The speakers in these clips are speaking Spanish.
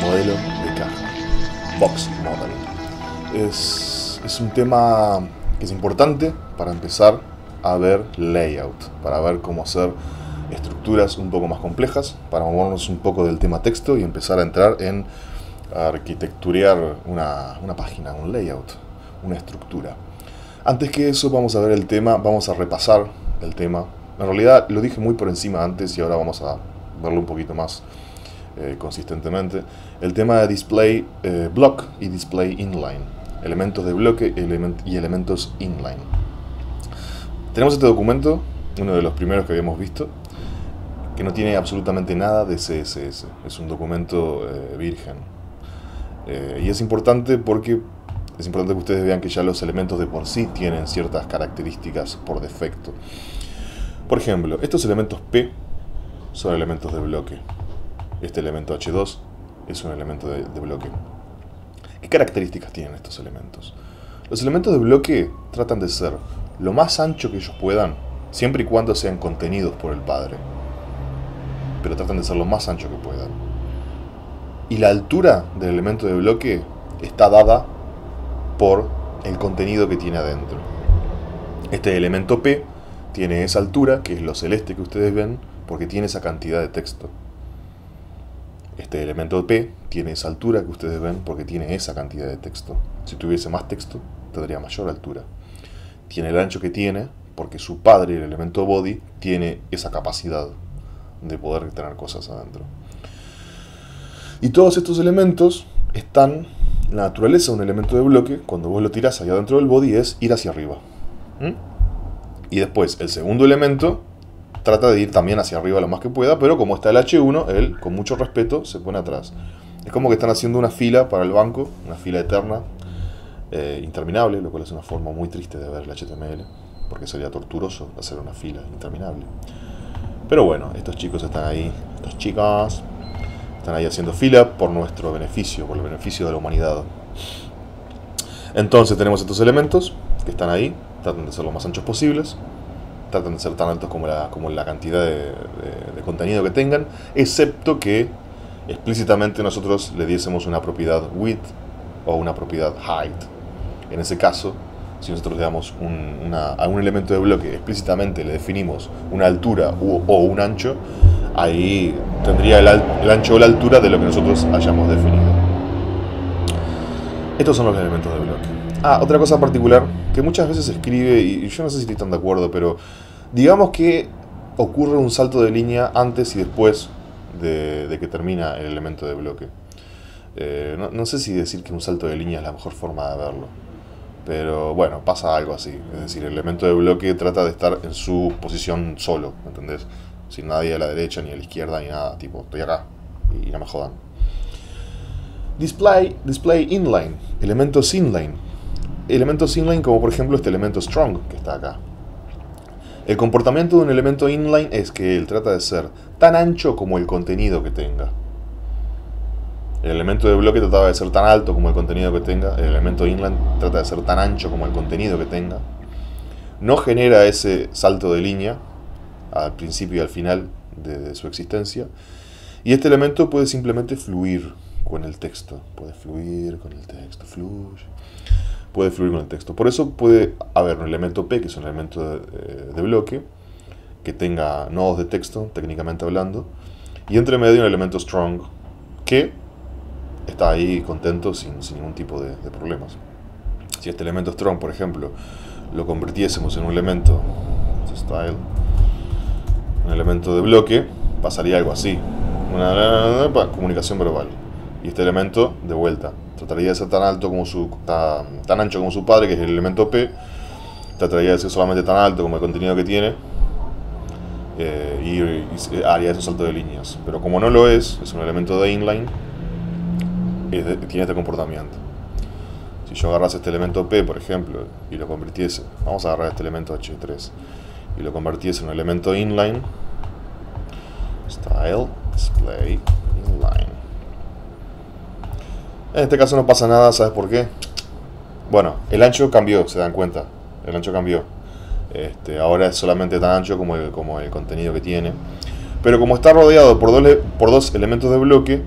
modelo de caja, Box Model. Es, es un tema que es importante para empezar a ver layout, para ver cómo hacer estructuras un poco más complejas, para movernos un poco del tema texto y empezar a entrar en arquitecturear una, una página, un layout, una estructura. Antes que eso vamos a ver el tema, vamos a repasar el tema. En realidad lo dije muy por encima antes y ahora vamos a verlo un poquito más eh, consistentemente. El tema de display eh, block y display inline. Elementos de bloque y elementos inline. Tenemos este documento, uno de los primeros que habíamos visto, que no tiene absolutamente nada de CSS. Es un documento eh, virgen. Y es importante porque es importante que ustedes vean que ya los elementos de por sí tienen ciertas características por defecto. Por ejemplo, estos elementos P son elementos de bloque. Este elemento H2 es un elemento de, de bloque. ¿Qué características tienen estos elementos? Los elementos de bloque tratan de ser lo más ancho que ellos puedan, siempre y cuando sean contenidos por el padre. Pero tratan de ser lo más ancho que puedan. Y la altura del elemento de bloque está dada por el contenido que tiene adentro. Este elemento P tiene esa altura, que es lo celeste que ustedes ven, porque tiene esa cantidad de texto. Este elemento P tiene esa altura que ustedes ven porque tiene esa cantidad de texto. Si tuviese más texto, tendría mayor altura. Tiene el ancho que tiene porque su padre, el elemento body, tiene esa capacidad de poder tener cosas adentro. Y todos estos elementos están, la naturaleza de un elemento de bloque, cuando vos lo tirás allá dentro del body, es ir hacia arriba. ¿Mm? Y después, el segundo elemento trata de ir también hacia arriba lo más que pueda, pero como está el H1, él, con mucho respeto, se pone atrás. Es como que están haciendo una fila para el banco, una fila eterna, eh, interminable, lo cual es una forma muy triste de ver el HTML, porque sería torturoso hacer una fila interminable. Pero bueno, estos chicos están ahí, estos chicos están ahí haciendo fila por nuestro beneficio, por el beneficio de la humanidad. Entonces tenemos estos elementos que están ahí, tratan de ser lo más anchos posibles, tratan de ser tan altos como la, como la cantidad de, contenido que tengan, excepto que explícitamente nosotros le diésemos una propiedad width o una propiedad height. En ese caso, si nosotros le damos un, a un elemento de bloque explícitamente le definimos una altura o un ancho, ahí tendría el, ancho o la altura de lo que nosotros hayamos definido. Estos son los elementos de bloque. Ah, otra cosa particular que muchas veces escribe, y yo no sé si estoy tan de acuerdo, pero digamos que ocurre un salto de línea antes y después de, que termina el elemento de bloque. Eh, no, no sé si decir que un salto de línea es la mejor forma de verlo. Pero bueno, pasa algo así. Es decir, el elemento de bloque trata de estar en su posición solo, ¿entendés? Sin nadie a la derecha ni a la izquierda ni nada. Tipo, estoy acá y no me jodan. Display, display inline, elementos inline. Elementos inline como por ejemplo este elemento strong que está acá. El comportamiento de un elemento inline es que él trata de ser tan ancho como el contenido que tenga. El elemento de bloque trataba de ser tan alto como el contenido que tenga. El elemento inline trata de ser tan ancho como el contenido que tenga. No genera ese salto de línea al principio y al final de, su existencia. Y este elemento puede simplemente fluir con el texto. Puede fluir con el texto. Fluye. Puede fluir con el texto. Por eso puede haber un elemento P, que es un elemento de, eh, bloque, que tenga nodos de texto, técnicamente hablando. Y entre medio un elemento strong, que está ahí contento sin, ningún tipo de, de, problemas. Si este elemento strong, por ejemplo, lo convirtiésemos en un elemento style, un elemento de bloque, pasaría algo así. Una, comunicación verbal. Y este elemento, de vuelta, trataría de ser tan alto como su. tan, tan ancho como su padre, que es el elemento P. Trataría de ser solamente tan alto como el contenido que tiene. Eh, y, y, haría esos saltos de líneas. Pero como no lo es, es un elemento de inline, tiene este comportamiento. Si yo agarrase este elemento P, por ejemplo, y lo convirtiese, vamos a agarrar este elemento H3, y lo convirtiese en un elemento inline, style, display, inline. En este caso no pasa nada, ¿sabes por qué? Bueno, el ancho cambió, se dan cuenta. El ancho cambió. Este, ahora es solamente tan ancho como el, contenido que tiene. Pero como está rodeado por dos, por dos elementos de bloque,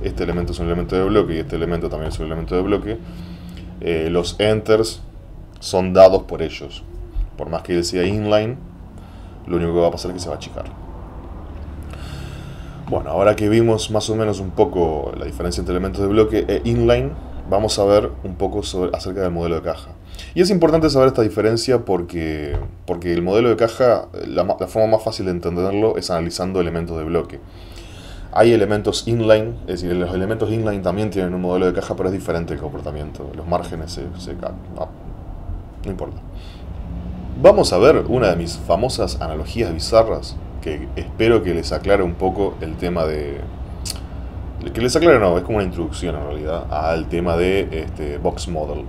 este elemento es un elemento de bloque y este elemento también es un elemento de bloque, eh, los enters son dados por ellos. Por más que él sea inline, lo único que va a pasar es que se va a achicar. Bueno, ahora que vimos más o menos un poco la diferencia entre elementos de bloque e inline, vamos a ver un poco sobre, acerca del modelo de caja. Y es importante saber esta diferencia porque, porque el modelo de caja, la, forma más fácil de entenderlo es analizando elementos de bloque. Hay elementos inline, es decir, los elementos inline también tienen un modelo de caja, pero es diferente el comportamiento. Los márgenes se, se no, no importa. Vamos a ver una de mis famosas analogías bizarras que espero que les aclare un poco el tema de... Que les aclare no, es como una introducción en realidad al tema de este, Box Model.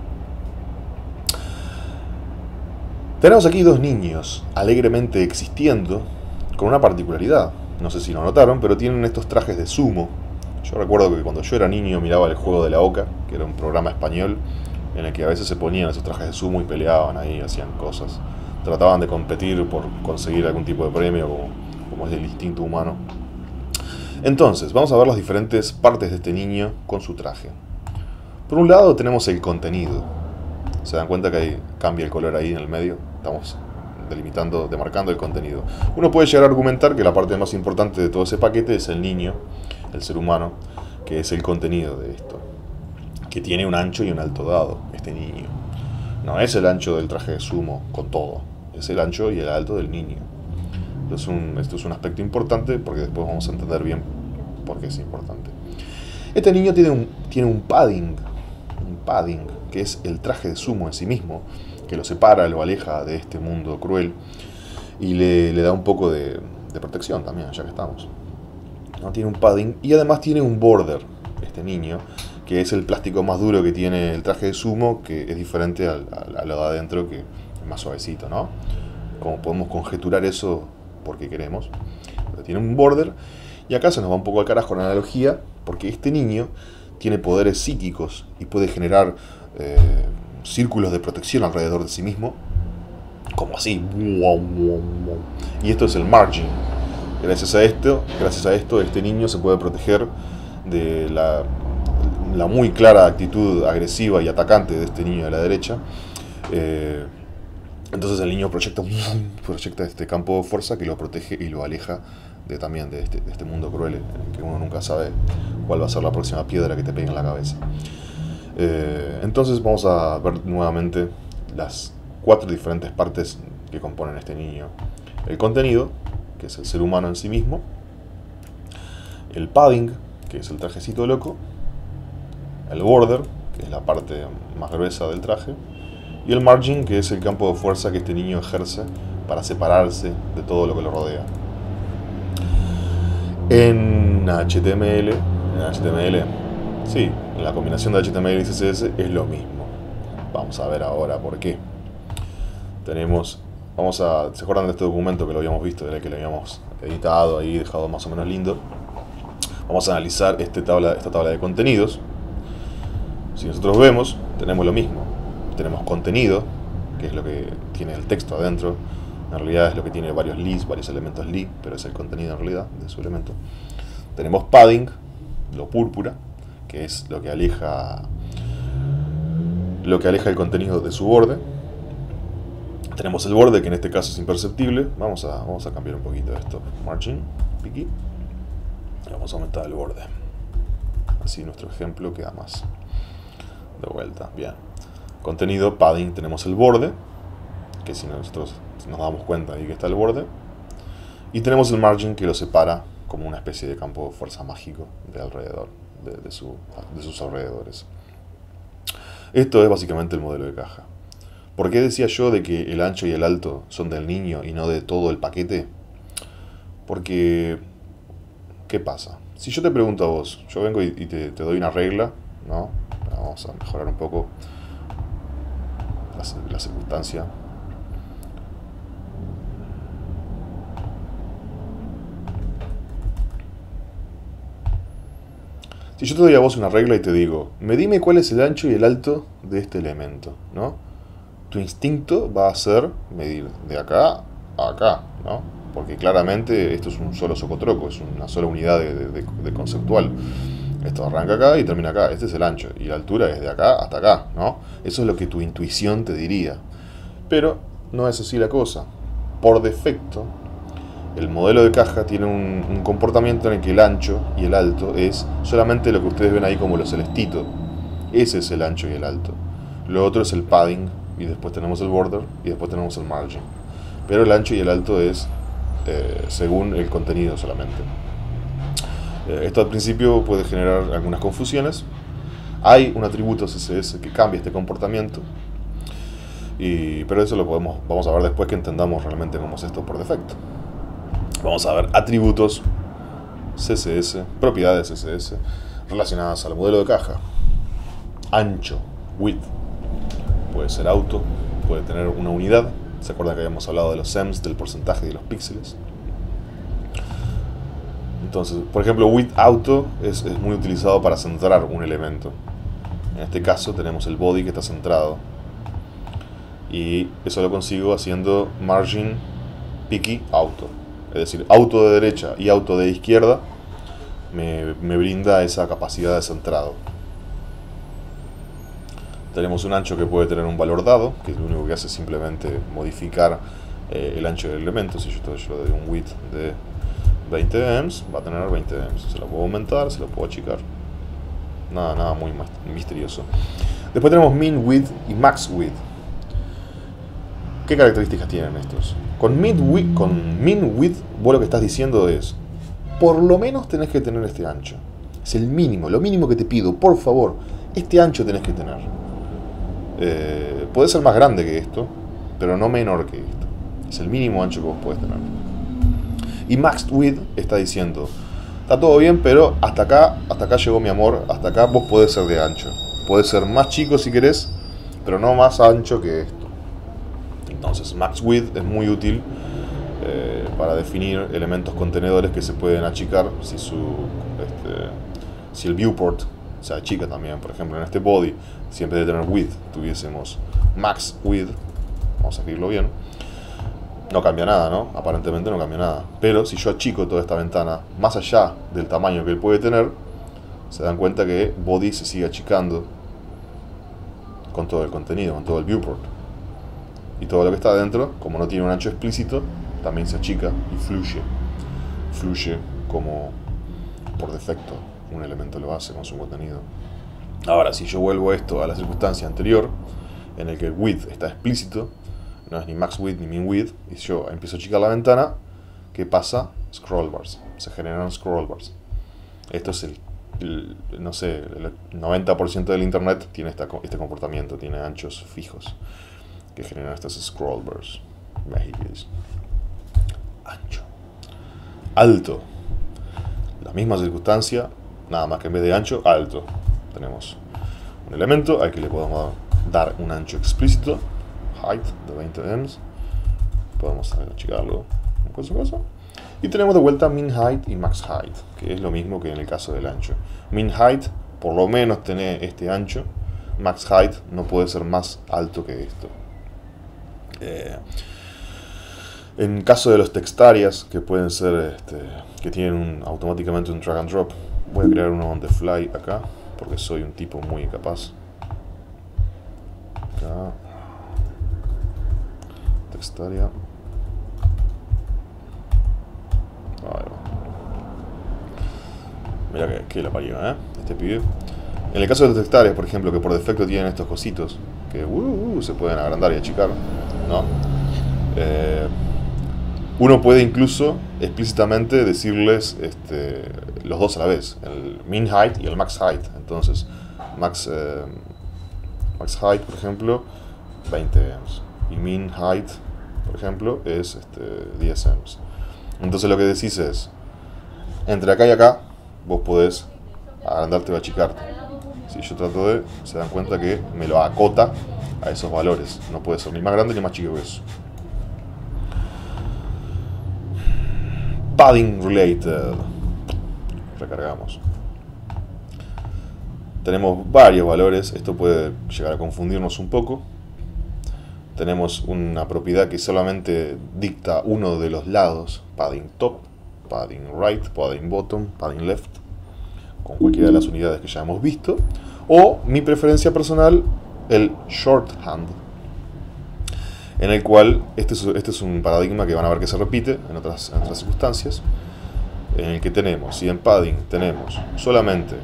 Tenemos aquí dos niños alegremente existiendo con una particularidad. No sé si lo notaron, pero tienen estos trajes de sumo. Yo recuerdo que cuando yo era niño miraba el juego de la Oca, que era un programa español en el que a veces se ponían esos trajes de sumo y peleaban ahí, hacían cosas. Trataban de competir por conseguir algún tipo de premio como es el instinto humano. Entonces, vamos a ver las diferentes partes de este niño con su traje. Por un lado tenemos el contenido. ¿Se dan cuenta que cambia el color ahí en el medio? Estamos delimitando, demarcando el contenido. Uno puede llegar a argumentar que la parte más importante de todo ese paquete es el niño, el ser humano, que es el contenido de esto. Que tiene un ancho y un alto dado, este niño. No es el ancho del traje de sumo con todo, es el ancho y el alto del niño. Esto es, un, aspecto importante porque después vamos a entender bien por qué es importante. Este niño tiene un, tiene un padding, un padding, que es el traje de sumo en sí mismo, que lo separa, lo aleja de este mundo cruel y le, da un poco de, protección también, ya que estamos. ¿No? Tiene un padding y además tiene un border, este niño, que es el plástico más duro que tiene el traje de sumo, que es diferente a, lo de adentro, que es más suavecito, ¿no? Como podemos conjeturar eso porque queremos. tiene un border. Y acá se nos va un poco al carajo la analogía, porque este niño tiene poderes psíquicos y puede generar eh, círculos de protección alrededor de sí mismo, como así. Y esto es el margin. Gracias a esto, gracias a esto, este niño se puede proteger de la, la muy clara actitud agresiva y atacante de este niño de la derecha. Eh, entonces el niño proyecta, este campo de fuerza que lo protege y lo aleja de, también de este, este mundo cruel en el que uno nunca sabe cuál va a ser la próxima piedra que te pegue en la cabeza. Eh, entonces vamos a ver nuevamente las cuatro diferentes partes que componen este niño. El contenido, que es el ser humano en sí mismo. El padding, que es el trajecito loco. El border, que es la parte más gruesa del traje y el margin, que es el campo de fuerza que este niño ejerce para separarse de todo lo que lo rodea. En HTML, en HTML, sí, en la combinación de HTML y CSS es lo mismo. Vamos a ver ahora por qué. Tenemos, vamos a, ¿se acuerdan de este documento que lo habíamos visto, el que lo habíamos editado ahí, dejado más o menos lindo? Vamos a analizar este tabla, esta tabla de contenidos. Si nosotros vemos, tenemos lo mismo tenemos contenido, que es lo que tiene el texto adentro. En realidad es lo que tiene varios leads, varios elementos li, pero es el contenido en realidad de su elemento. Tenemos padding, lo púrpura, que es lo que aleja lo que aleja el contenido de su borde. Tenemos el borde, que en este caso es imperceptible. Vamos a, vamos a cambiar un poquito esto. Margin, piqui. Y vamos a aumentar el borde. Así nuestro ejemplo queda más. De vuelta, bien contenido, padding, tenemos el borde, que si nosotros nos damos cuenta ahí que está el borde, y tenemos el margin que lo separa como una especie de campo de fuerza mágico de alrededor, de, sus alrededores. Esto es básicamente el modelo de caja. ¿Por qué decía yo de que el ancho y el alto son del niño y no de todo el paquete? Porque, ¿qué pasa? Si yo te pregunto a vos, yo vengo y, te, te, doy una regla, ¿no? Vamos a mejorar un poco la, circunstancia. Si yo te doy a vos una regla y te digo, medime cuál es el ancho y el alto de este elemento, ¿no? Tu instinto va a ser medir de acá a acá, ¿no? Porque claramente esto es un solo socotroco, es una sola unidad de, conceptual. Esto arranca acá y termina acá. Este es el ancho. Y la altura es de acá hasta acá, ¿no? Eso es lo que tu intuición te diría. Pero no es así la cosa. Por defecto, el modelo de caja tiene un, comportamiento en el que el ancho y el alto es solamente lo que ustedes ven ahí como lo celestito. Ese es el ancho y el alto. Lo otro es el padding, y después tenemos el border, y después tenemos el margin. Pero el ancho y el alto es eh, según el contenido solamente. Eh, esto al principio puede generar algunas confusiones. Hay un atributo CSS que cambia este comportamiento, y, pero eso lo podemos, vamos a ver después que entendamos realmente cómo es esto por defecto. Vamos a ver atributos CSS, propiedades CSS relacionadas al modelo de caja. Ancho, width, puede ser auto, puede tener una unidad. ¿Se acuerdan que habíamos hablado de los sems, del porcentaje de los píxeles? Entonces, por ejemplo, width auto es, es muy utilizado para centrar un elemento. En este caso tenemos el body que está centrado. Y eso lo consigo haciendo margin picky auto es decir, auto de derecha y auto de izquierda, me, brinda esa capacidad de centrado. Tenemos un ancho que puede tener un valor dado, que es lo único que hace simplemente modificar eh, el ancho del elemento. Si yo, yo le doy un width de 20 ems, va a tener 20 ems. Se lo puedo aumentar, se lo puedo achicar. Nada, nada muy misterioso. Después tenemos min width y max width. ¿Qué características tienen estos? Con, mid width, con min width, vos lo que estás diciendo es, por lo menos tenés que tener este ancho. Es el mínimo, lo mínimo que te pido, por favor, este ancho tenés que tener. Eh, puede ser más grande que esto, pero no menor que esto. Es el mínimo ancho que vos podés tener. Y maxed width está diciendo, está todo bien, pero hasta acá, hasta acá llegó mi amor, hasta acá vos podés ser de ancho. Puede ser más chico si querés, pero no más ancho que esto. Entonces, max width es muy útil eh, para definir elementos contenedores que se pueden achicar si, su, este, si el viewport se achica también. Por ejemplo, en este body, siempre de tener width tuviésemos max width, vamos a escribirlo bien, no cambia nada, ¿no? Aparentemente no cambia nada. Pero si yo achico toda esta ventana más allá del tamaño que él puede tener, se dan cuenta que body se sigue achicando con todo el contenido, con todo el viewport y todo lo que está adentro, como no tiene un ancho explícito, también se achica y fluye. Fluye como por defecto un elemento lo hace con su contenido. Ahora, si yo vuelvo esto a la circunstancia anterior, en el que el width está explícito, no es ni max width ni min width, y yo empiezo a achicar la ventana, ¿qué pasa? Scroll bars. Se generan scroll bars. Esto es el, no sé, el 90% del internet tiene este comportamiento, tiene anchos fijos que generan estas scroll bars. Ancho. Alto. La misma circunstancia, nada más que en vez de ancho, alto. Tenemos un elemento al que le podemos dar un ancho explícito, height de 20 ems. Podemos achicarlo con su cosa. Y tenemos de vuelta min height y max height, que es lo mismo que en el caso del ancho. Min height, por lo menos tiene este ancho. Max height no puede ser más alto que esto. Eh, en caso de los textarias, que pueden ser, este, que tienen automáticamente un drag and drop, voy a crear uno on the fly acá, porque soy un tipo muy incapaz. Acá. Va. Mira que, que la parió, ¿eh? Este pibe. En el caso de los textarias, por ejemplo, que por defecto tienen estos cositos, que uh, uh, se pueden agrandar y achicar, ¿no? Eh, uno puede incluso explícitamente decirles este, los dos a la vez, el min height y el max height. Entonces, max, eh, max height, por ejemplo, 20 ems. Y min height, por ejemplo, es este, 10 ems. Entonces lo que decís es, entre acá y acá, vos podés agrandarte o achicarte. Si yo trato de, se dan cuenta que me lo acota a esos valores. No puede ser ni más grande ni más chico que eso. Padding related. Recargamos. tenemos varios valores, esto puede llegar a confundirnos un poco. Tenemos una propiedad que solamente dicta uno de los lados, padding top, padding right, padding bottom, padding left, con cualquiera de las unidades que ya hemos visto. O mi preferencia personal, el shorthand, en el cual este es, este es, un paradigma que van a ver que se repite en otras, en otras circunstancias, en el que tenemos, si en padding tenemos solamente,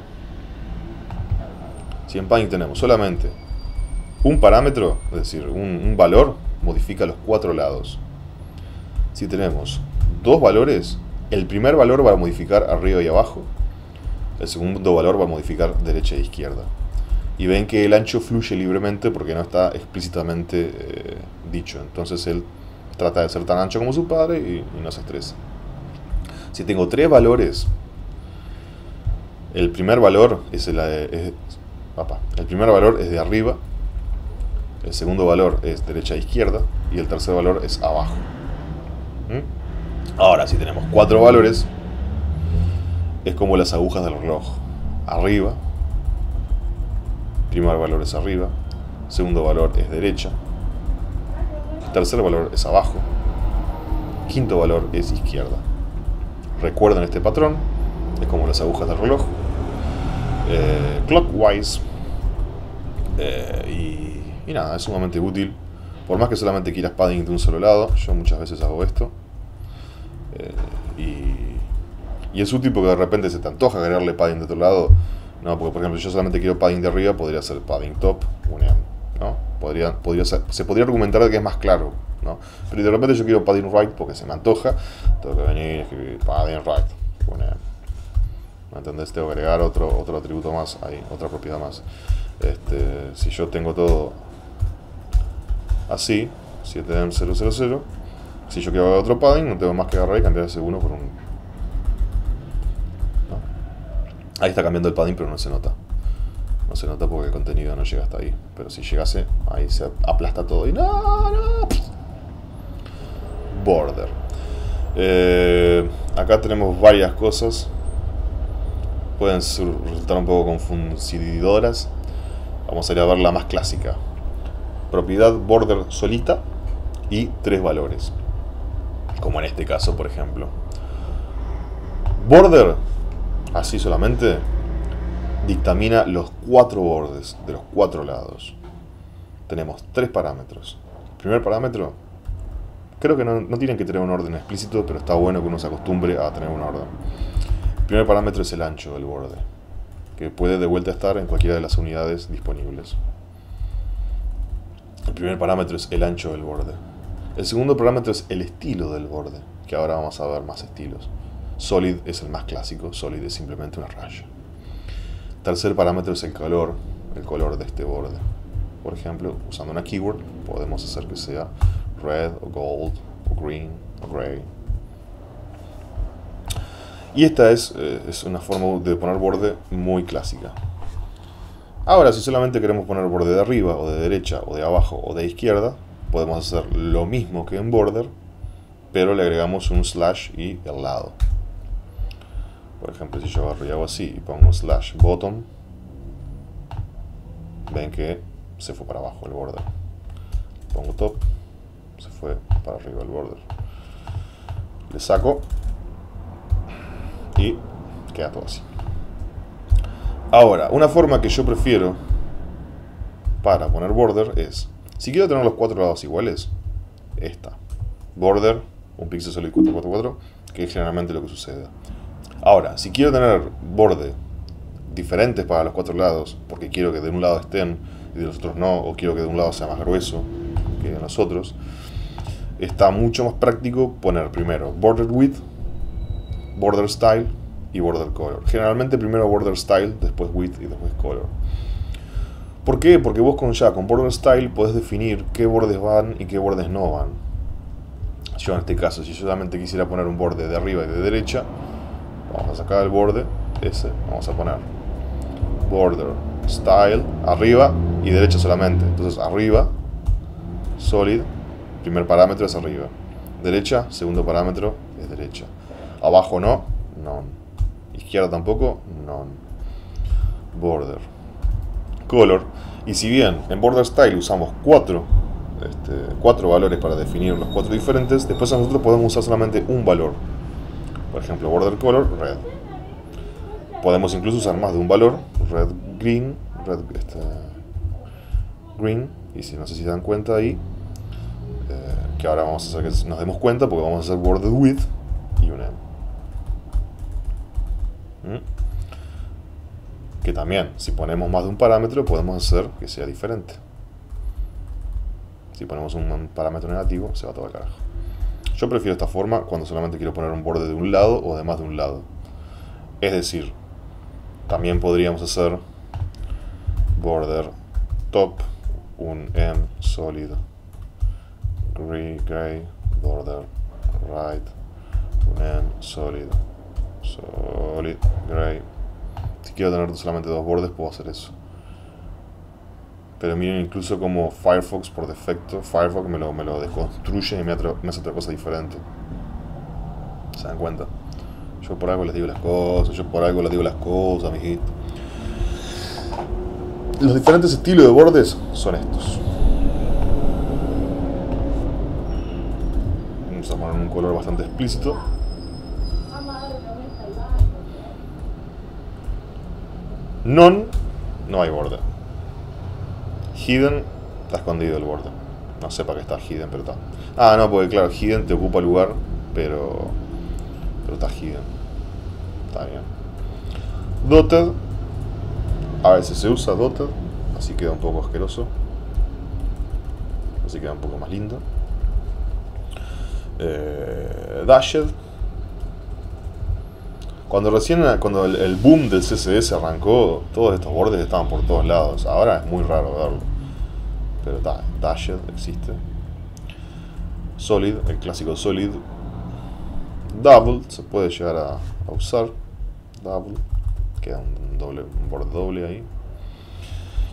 si en padding tenemos solamente un parámetro, es decir, un, valor, modifica los cuatro lados. Si tenemos dos valores, el primer valor va a modificar arriba y abajo, el segundo valor va a modificar derecha e izquierda y ven que el ancho fluye libremente porque no está explícitamente eh, dicho. Entonces él trata de ser tan ancho como su padre y, no se estresa. Si tengo tres valores, el primer valor es, el, el primer valor es de arriba, el segundo valor es derecha e izquierda y el tercer valor es abajo. ¿Mm? Ahora, si tenemos cuatro valores, es como las agujas del reloj. Arriba, primer valor es arriba, segundo valor es derecha, tercer valor es abajo, quinto valor es izquierda. Recuerden este patrón, es como las agujas del reloj, eh, clockwise, eh, y, nada, es sumamente útil. Por más que solamente quieras padding de un solo lado, yo muchas veces hago esto. Eh, y, y, es útil porque de repente se te antoja agregarle padding de otro lado no, porque por ejemplo, yo solamente quiero padding de arriba, podría ser padding top, ¿no? Podría, podría se podría argumentar que es más claro, ¿no? Pero de repente yo quiero padding right porque se me antoja, tengo que venir y escribir padding right, ¿Me entendés? Tengo que agregar otro, otro atributo más ahí, otra propiedad más. Este, si yo tengo todo así, 7M000, si yo quiero otro padding, no tengo más que agarrar y cambiar ese 1 por un Ahí está cambiando el padding, pero no se nota. No se nota porque el contenido no llega hasta ahí. Pero si llegase, ahí se aplasta todo. Y no, no. Border. Eh, acá tenemos varias cosas. Pueden resultar un poco confundidoras. Vamos a ir a ver la más clásica. Propiedad border solita y tres valores. Como en este caso, por ejemplo. Border así solamente, dictamina los cuatro bordes de los cuatro lados. Tenemos tres parámetros. Primer parámetro, creo que no, tienen que tener un orden explícito, pero está bueno que uno se acostumbre a tener un orden. Primer parámetro es el ancho del borde, que puede de vuelta estar en cualquiera de las unidades disponibles. El primer parámetro es el ancho del borde. El segundo parámetro es el estilo del borde, que ahora vamos a ver más estilos. Solid es el más clásico, solid es simplemente una raya. Tercer parámetro es el color, el color de este borde. Por ejemplo, usando una keyword podemos hacer que sea red o gold o green o gray. Y esta es, eh, es una forma de poner borde muy clásica. Ahora, si solamente queremos poner borde de arriba o de derecha o de abajo o de izquierda, podemos hacer lo mismo que en border, pero le agregamos un slash y el lado. Por ejemplo, si yo agarro y hago así y pongo slash bottom, ven que se fue para abajo el border. Pongo top, se fue para arriba el border. Le saco y queda todo así. Ahora, una forma que yo prefiero para poner border es, si quiero tener los cuatro lados iguales, esta. Border, un pixel solid 444, que es generalmente lo que sucede. Ahora, si quiero tener borde diferentes para los cuatro lados, porque quiero que de un lado estén y de los otros no, o quiero que de un lado sea más grueso que de los otros, está mucho más práctico poner primero border width, border style y border color. Generalmente primero border style, después width y después color. ¿Por qué? Porque vos con ya con border style podés definir qué bordes van y qué bordes no van. Yo en este caso, si yo solamente quisiera poner un borde de arriba y de derecha, vamos a sacar el borde ese vamos a poner border style arriba y derecha solamente entonces arriba solid primer parámetro es arriba derecha segundo parámetro es derecha abajo no no tampoco no border color. Y si bien en border style usamos cuatro, este, cuatro valores para definir los cuatro diferentes, después nosotros podemos usar solamente un valor. Por ejemplo, border color, red. Podemos incluso usar más de un valor, red, green, red, este, green. Y si no sé si dan cuenta ahí, eh, que ahora vamos a hacer que nos demos cuenta porque vamos a hacer border width y un M. ¿Mm? Que también, si ponemos más de un parámetro, podemos hacer que sea diferente. Si ponemos un parámetro negativo, se va todo al carajo. Yo prefiero esta forma cuando solamente quiero poner un borde de un lado o de más de un lado. Es decir, también podríamos hacer border top, un M solid, gray, gray, border right, un M solid, solid, gray. Si quiero tener solamente dos bordes, puedo hacer eso. Pero miren incluso como Firefox por defecto, Firefox me lo, me lo desconstruye y me, hace otra cosa diferente. ¿Se dan cuenta? Yo por algo les digo las cosas, yo por algo les digo las cosas, mijito. Los diferentes estilos de bordes son estos. Vamos a poner un color bastante explícito. Non, no hay borde. Hidden, está escondido el borde. No sé para qué está hidden, pero está. Ah, no, porque claro, hidden te ocupa lugar, pero. Pero está hidden. Está bien. Dotted. A veces se usa dotted, así queda un poco asqueroso. Así queda un poco más lindo. Eh, dashed cuando recién, cuando el, boom del CSS arrancó, todos estos bordes estaban por todos lados. Ahora es muy raro verlo. Pero está, Dashed existe. Solid, el clásico Solid. Double, se puede llegar a, usar. Double, queda un, doble, un borde doble ahí.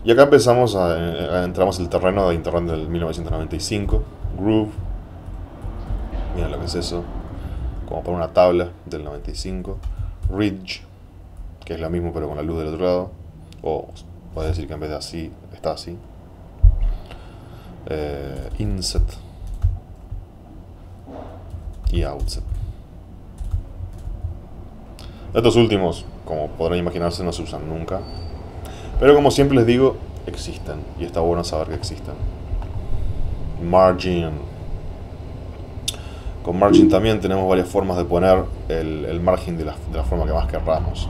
Y acá empezamos a, entramos en el terreno de Internet del 1995. Groove. Mira lo que es eso. Como para una tabla del 95. Ridge, que es lo mismo pero con la luz del otro lado, o puede decir que en vez de así, está así. Eh, inset y outset. Estos últimos, como podrán imaginarse, no se usan nunca. Pero como siempre les digo, existen. Y está bueno saber que existen. Margin con margin también tenemos varias formas de poner el, margin de la, forma que más querramos.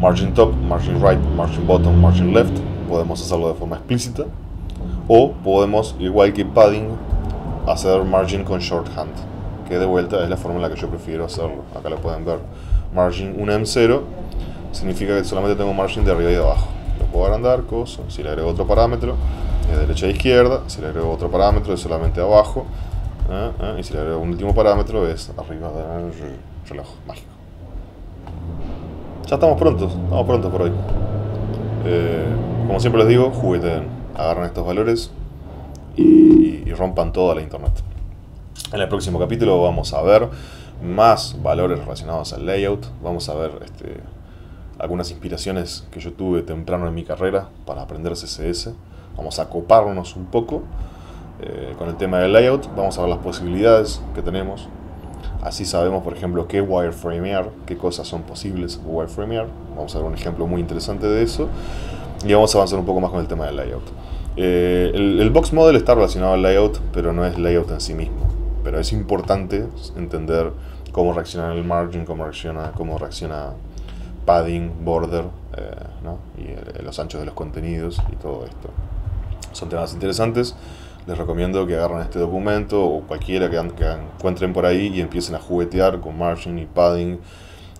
Margin top, margin right, margin bottom, margin left. Podemos hacerlo de forma explícita. O podemos, igual que padding, hacer margin con shorthand. Que de vuelta es la forma en la que yo prefiero hacerlo. Acá lo pueden ver. Margin 1M0 significa que solamente tengo margin de arriba y de abajo. Lo puedo agrandar, cosa. Si le agrego otro parámetro, de derecha a izquierda. Si le agrego otro parámetro, es solamente abajo. Ah, ah, y si le agrego un último parámetro es arriba del reloj mágico. Ya estamos prontos, estamos prontos por hoy. Eh, como siempre les digo, jugueten, agarran estos valores y, rompan toda la internet. En el próximo capítulo vamos a ver más valores relacionados al layout. Vamos a ver este, algunas inspiraciones que yo tuve temprano en mi carrera para aprender CSS. Vamos a coparnos un poco eh, con el tema del layout, vamos a ver las posibilidades que tenemos. Así sabemos, por ejemplo, qué wireframear, qué cosas son posibles wireframear. Vamos a ver un ejemplo muy interesante de eso. Y vamos a avanzar un poco más con el tema del layout. Eh, el, box model está relacionado al layout, pero no es layout en sí mismo. Pero es importante entender cómo reacciona el margin, cómo reacciona, cómo reacciona padding, border, eh, y los anchos de los contenidos y todo esto. Son temas interesantes les recomiendo que agarren este documento o cualquiera que, encuentren por ahí y empiecen a juguetear con margin y padding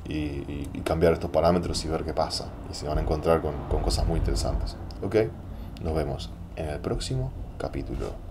y, cambiar estos parámetros y ver qué pasa. Y se van a encontrar con, con cosas muy interesantes. ¿Ok? Nos vemos en el próximo capítulo.